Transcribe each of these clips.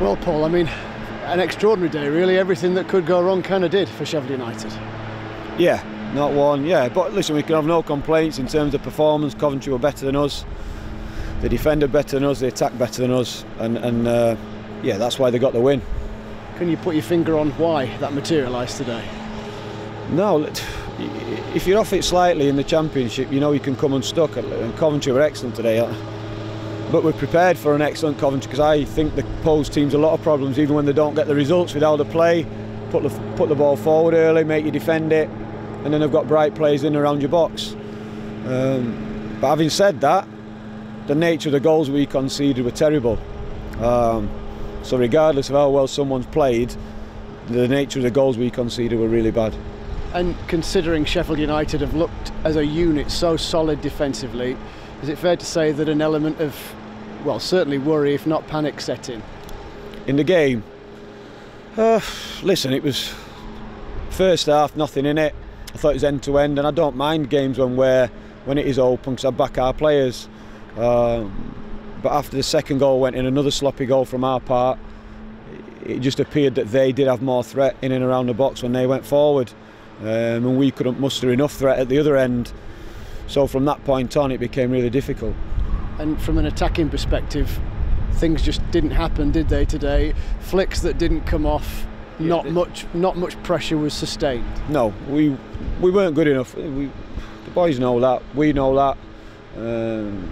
Well, Paul, I mean, an extraordinary day, really. Everything that could go wrong kind of did for Sheffield United. Yeah, not one, yeah. But listen, we can have no complaints in terms of performance. Coventry were better than us. They defended better than us, they attacked better than us. And, and uh, yeah, that's why they got the win. Can you put your finger on why that materialised today? No, if you're off it slightly in the Championship, you know you can come unstuck. And Coventry were excellent today. But we're prepared for an excellent Coventry because I think the Poles teams a lot of problems even when they don't get the results with how they play. Put the, put the ball forward early, make you defend it, and then they've got bright players in around your box. Um, but having said that, the nature of the goals we conceded were terrible. Um, so regardless of how well someone's played, the nature of the goals we conceded were really bad. And considering Sheffield United have looked as a unit so solid defensively, is it fair to say that an element of, well, certainly worry, if not panic, set in? In the game? Uh, listen, it was first half, nothing in it. I thought it was end to end, and I don't mind games when we're when it is open because I back our players. Um, but after the second goal went in, another sloppy goal from our part, it just appeared that they did have more threat in and around the box when they went forward. Um, and we couldn't muster enough threat at the other end. So from that point on, it became really difficult. And from an attacking perspective, things just didn't happen, did they today? Flicks that didn't come off. Yeah, not much, not much pressure was sustained. No, we we weren't good enough. We, the boys know that. We know that. Um,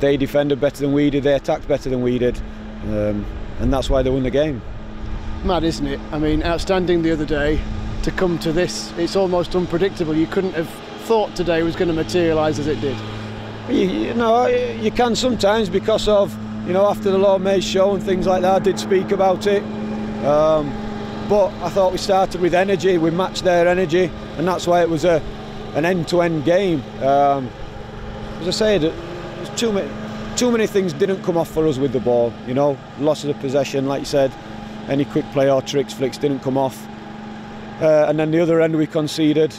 they defended better than we did. They attacked better than we did, um, and that's why they won the game. Mad, isn't it? I mean, outstanding the other day. To come to this, it's almost unpredictable. You couldn't have thought today was going to materialise as it did. You, you, know, you can sometimes because of you know after the Lord May show and things like that. I did speak about it. Um, but I thought we started with energy, we matched their energy, and that's why it was a an end-to-end game. Um, as I said, too many, too many things didn't come off for us with the ball. You know, loss of the possession, like you said, any quick play or tricks, flicks didn't come off. Uh, and then the other end we conceded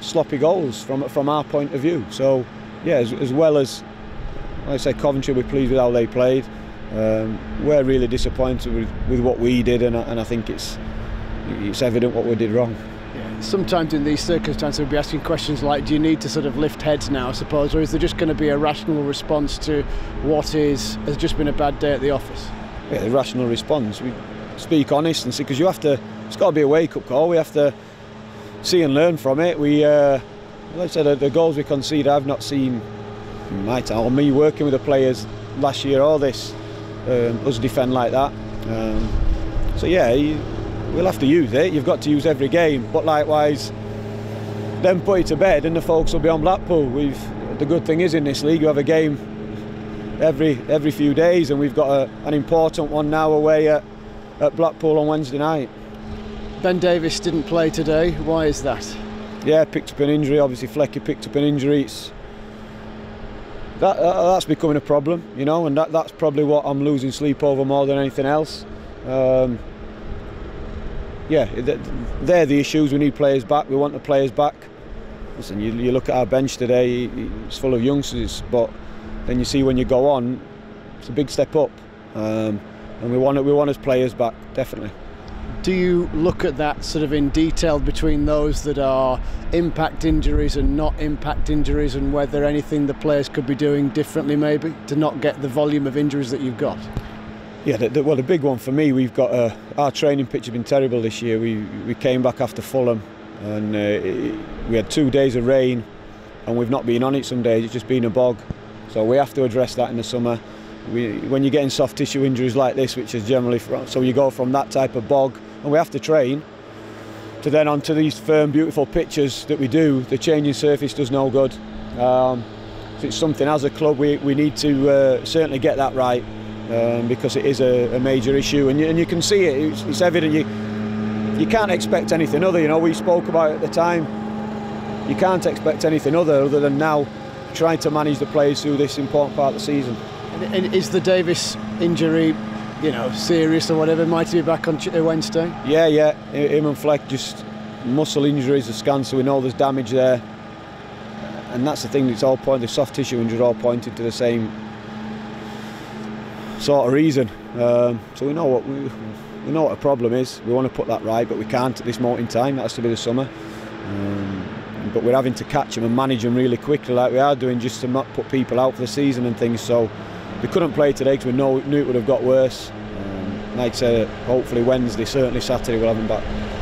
sloppy goals from from our point of view. So, yeah, as, as well as like I say, Coventry we're pleased with how they played. Um, we're really disappointed with, with what we did, and I, and I think it's it's evident what we did wrong. Yeah. sometimes in these circumstances we'll be asking questions like do you need to sort of lift heads now I suppose? Or is there just going to be a rational response to what is has just been a bad day at the office? Yeah the rational response. We speak honest and see because you have to it's got to be a wake-up call. We have to see and learn from it. We uh, like I said the goals we concede I've not seen my time or me working with the players last year or this um, us defend like that um, so yeah you, we'll have to use it. You've got to use every game. But likewise, then put it to bed and the folks will be on Blackpool. We've the good thing is in this league you have a game every every few days, and we've got a, an important one now away at, at Blackpool on Wednesday night. Ben Davies didn't play today. Why is that? Yeah, picked up an injury. Obviously, Flecky picked up an injury. It's, that, uh, that's becoming a problem, you know, and that, that's probably what I'm losing sleep over more than anything else. Um, yeah, they're the issues. We need players back. We want the players back. Listen, you, you look at our bench today, it's full of youngsters, but then you see when you go on, it's a big step up. Um, and we want, we want his players back, definitely. Do you look at that sort of in detail between those that are impact injuries and not impact injuries and whether anything the players could be doing differently maybe to not get the volume of injuries that you've got? Yeah, the, the, well, the big one for me, we've got uh, our training pitch has been terrible this year. We we came back after Fulham, and uh, it, we had two days of rain, and we've not been on it some days. It's just been a bog, so we have to address that in the summer. We, when you're getting soft tissue injuries like this, which is generally from, so you go from that type of bog, and we have to train, to then onto these firm, beautiful pitches that we do. The changing surface does no good. Um, it's something as a club we, we need to uh, certainly get that right um, because it is a, a major issue, and you, and you, can see it. It's, it's, evident. You you can't expect anything other. You know, we spoke about it at the time. You can't expect anything other other than now trying to manage the players through this important part of the season. And is the Davies injury, you know, serious or whatever. Might he be back on uh, Wednesday? Yeah, yeah. Him and Fleck just muscle injuries askance, so we know there's damage there. Uh, and that's the thing. It's all pointed. The soft tissue injuries all pointed to the same sort of reason. Um, so we know what we, we know what the problem is. We want to put that right, but we can't at this moment in time. That has to be the summer. Um, but we're having to catch them and manage them really quickly, like we are doing, just to not put people out for the season and things. So they couldn't play today because we know, knew it would have got worse. Um, like I said, hopefully Wednesday, certainly Saturday, we'll have them back.